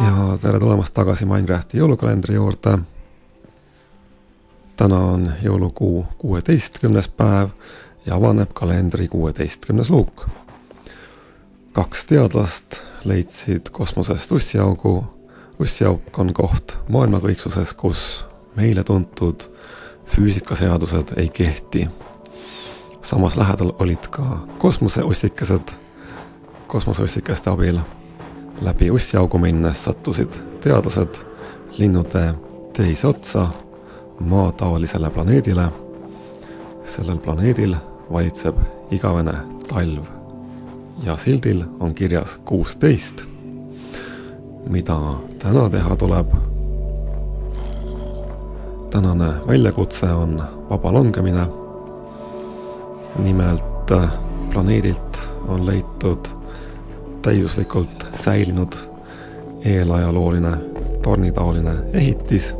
ja tere tulemast tagasi Minecrafti jõulukalendri juurde. täna on jõulukuu kuueteistkümnes päev ja avaneb kalendri kuueteistkümnes luuk. kaks teadlast leidsid kosmosest ussiaugu. ussiauk on koht maailmakõiksuses, kus meile tuntud füüsikaseadused ei kehti. samas lähedal olid ka kosmoseussikesed. kosmoseussikeste abil läbi ussiaugu minnes sattusid teadlased linnude teise otsa maataolisele planeedile. sellel planeedil valitseb igavene talv ja sildil on kirjas kuusteist. mida täna teha tuleb? tänane väljakutse on vaba langemine. nimelt planeedilt on leitud täiuslikult säilinud eelajalooline tornitaoline ehitis.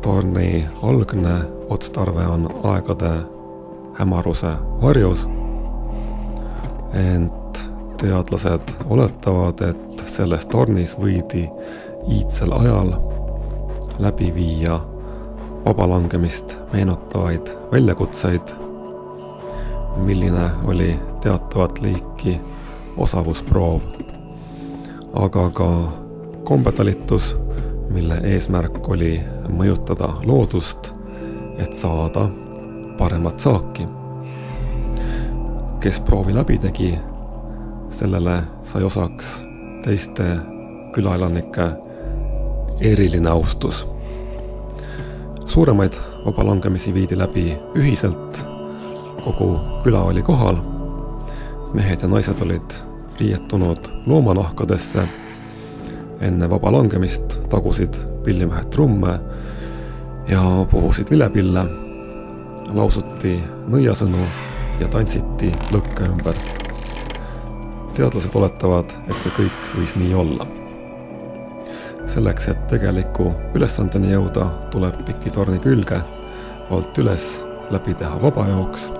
torni algne otstarve on aegade hämaruse varjus. ent teadlased oletavad, et selles tornis võidi iidsel ajal läbi viia vabalangemist meenutavaid väljakutseid, milline oli teatavat liiki osavusproov, aga ka kombetalitus, mille eesmärk oli mõjutada loodust, et saada paremat saaki. kes proovi läbi tegi, sellele sai osaks teiste külaelanike eriline austus. suuremaid vabalangemisi viidi läbi ühiselt, kogu küla oli kohal mehed ja naised olid riietunud loomanahkadesse. enne vaba langemist tagusid pillimehed trumme ja puhusid vilepille. lausuti nõiasõnu ja tantsiti lõkke ümber. teadlased oletavad, et see kõik võis nii olla. selleks, et tegeliku ülesandeni jõuda, tuleb Pikitorni külge alt üles läbi teha vabajooks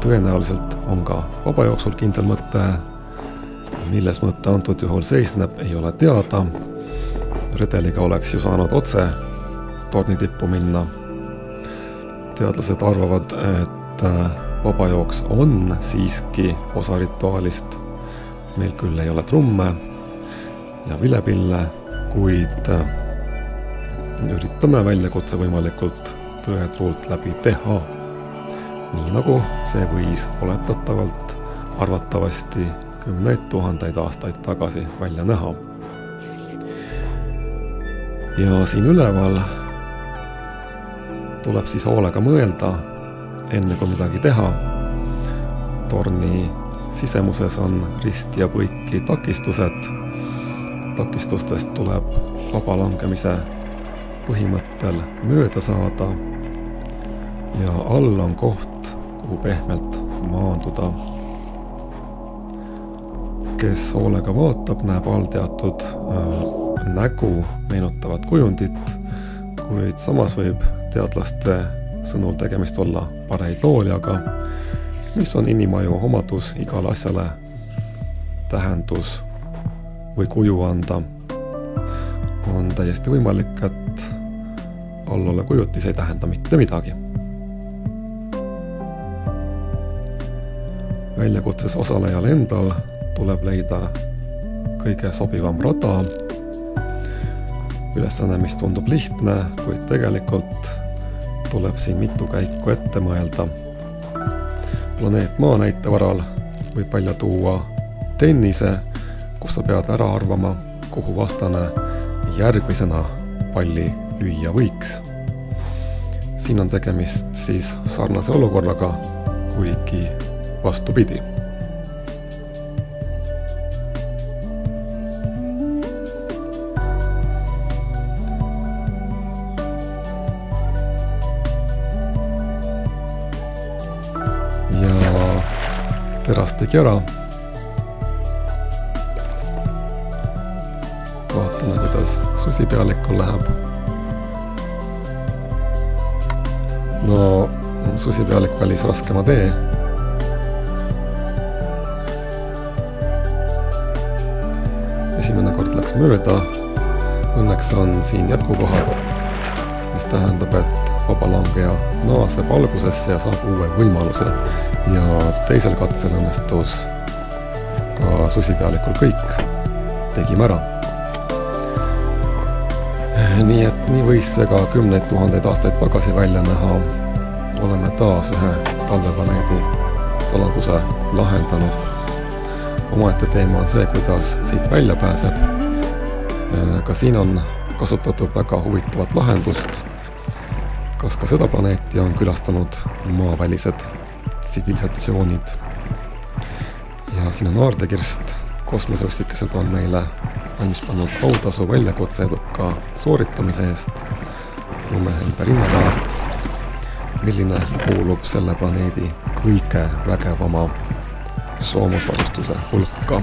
tõenäoliselt on ka vabajooksul kindel mõte, milles mõte antud juhul seisneb, ei ole teada. redeliga oleks ju saanud otse torni tippu minna. teadlased arvavad, et äh, vabajooks on siiski osa rituaalist. meil küll ei ole trumme ja vilepille, kuid äh, üritame väljakutse võimalikult tõetruult läbi teha nii nagu see võis oletatavalt arvatavasti kümneid tuhandeid aastaid tagasi välja näha. ja siin üleval tuleb siis hoolega mõelda, enne kui midagi teha. torni sisemuses on risti ja põiki takistused. takistustest tuleb vabalangemise põhimõttel mööda saada. Ja all on koht, kuhu pehmelt maanduda. kes hoolega vaatab, näeb all teatud äh, nägu meenutavat kujundit, kuid samas võib teadlaste sõnul tegemist olla pareidooliaga, mis on inimaju omadus igale asjale tähendus või kuju anda. on täiesti võimalik, et allolev kujutis ei tähenda mitte midagi väljakutses osalejal endal tuleb leida kõige sobivam rada. ülesanne, mis tundub lihtne, kuid tegelikult tuleb siin mitu käiku ette mõelda. planeet Maa näite varal võib välja tuua tennise, kus sa pead ära arvama, kuhu vastane järgmisena palli lüüa võiks. siin on tegemist siis sarnase olukorraga, kuigi vastupidi. ja teras tegi ära. vaatame, kuidas susipealikul läheb. no susipealik valis raskema tee esimene kord läks mööda. Õnneks on siin jätkukohad, mis tähendab, et vabalangeja naaseb algusesse ja saab uue võimaluse. ja teisel katsel õnnestus ka susipealikul kõik, tegime ära. nii et nii võis see ka kümneid tuhandeid aastaid tagasi välja näha. oleme taas ühe talveplaneedi saladuse lahendanud omaette teema on see, kuidas siit välja pääseb. ka siin on kasutatud väga huvitavat lahendust. kas ka seda planeeti on külastanud maavälised tsivilisatsioonid? ja siin on aardekirst, kosmoseustikesed on meile valmis pannud autasu väljakutse eduka sooritamise eest. lumehelbe rinnakaart, milline kuulub selle planeedi kõige vägevama soomusvarustuse hulka.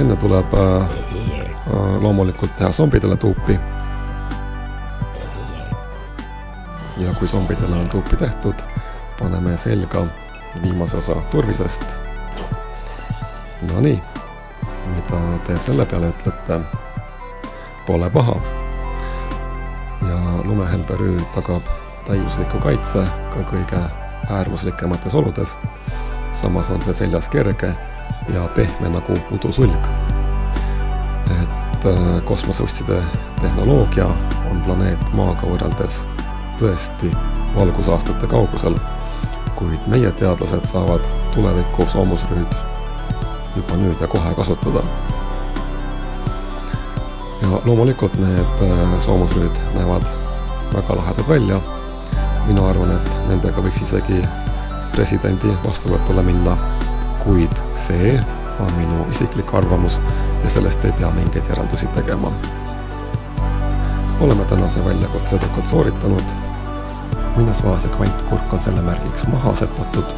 enne tuleb äh, äh, loomulikult teha zombidele tuupi. ja kui zombidele on tuupi tehtud, paneme selga viimase osa turvisest. Nonii, mida te selle peale ütlete? Pole paha. ja lumehelberüü tagab täiusliku kaitse ka kõige äärmuslikemates oludes. samas on see seljas kerge ja pehme nagu udusulg. et äh, kosmoseusside tehnoloogia on planeet Maaga võrreldes tõesti valgusaastate kaugusel, kuid meie teadlased saavad tuleviku soomusrüüd juba nüüd ja kohe kasutada. ja loomulikult need äh, soomusrüüd näevad väga lahedad välja mina arvan, et nendega võiks isegi presidendi vastuvõtule minna, kuid see on minu isiklik arvamus ja sellest ei pea mingeid järeldusi tegema. oleme tänase väljakutse edukalt sooritanud. muinasvaase kvantkurk on selle märgiks maha sepatud.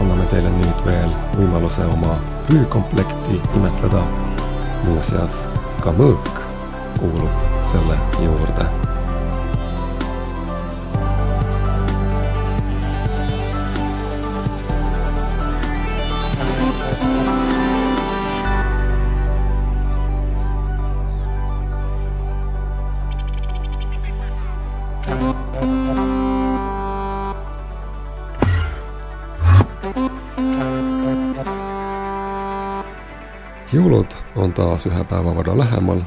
anname teile nüüd veel võimaluse oma rüükomplekti imetleda. muuseas, ka mõõk kuulub selle juurde jõulud on taas ühe päeva võrra lähemal.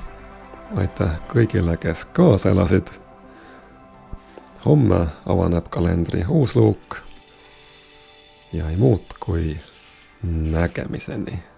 aitäh kõigile, kes kaasa elasid. homme avaneb kalendri uus luuk. ja ei muud kui nägemiseni